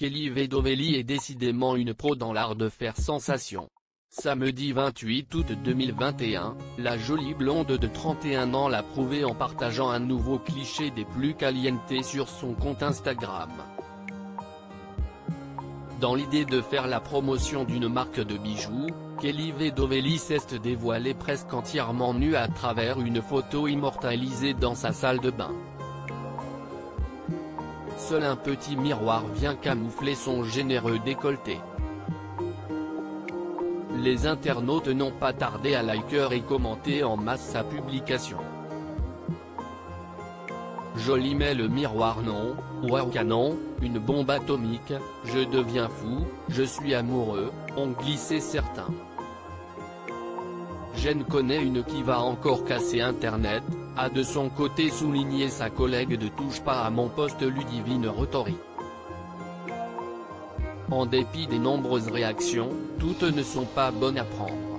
Kelly Vedovelli est décidément une pro dans l'art de faire sensation. Samedi 28 août 2021, la jolie blonde de 31 ans l'a prouvé en partageant un nouveau cliché des plus calientes sur son compte Instagram. Dans l'idée de faire la promotion d'une marque de bijoux, Kelly Vedovelli s'est dévoilée presque entièrement nue à travers une photo immortalisée dans sa salle de bain. Seul un petit miroir vient camoufler son généreux décolleté. Les internautes n'ont pas tardé à liker et commenter en masse sa publication. Joli mais le miroir non, wow canon, une bombe atomique, je deviens fou, je suis amoureux, ont glissé certains. Jen connaît une qui va encore casser internet, a de son côté souligné sa collègue de touche pas à mon poste Ludivine Rotori. En dépit des nombreuses réactions, toutes ne sont pas bonnes à prendre.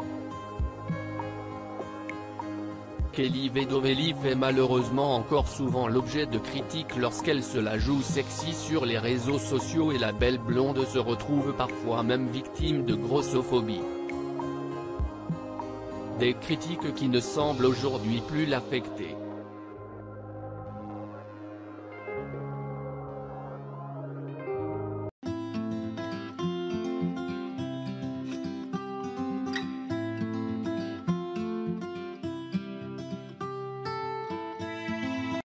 Kelly Vedovelli fait malheureusement encore souvent l'objet de critiques lorsqu'elle se la joue sexy sur les réseaux sociaux et la belle blonde se retrouve parfois même victime de grossophobie. Des critiques qui ne semblent aujourd'hui plus l'affecter.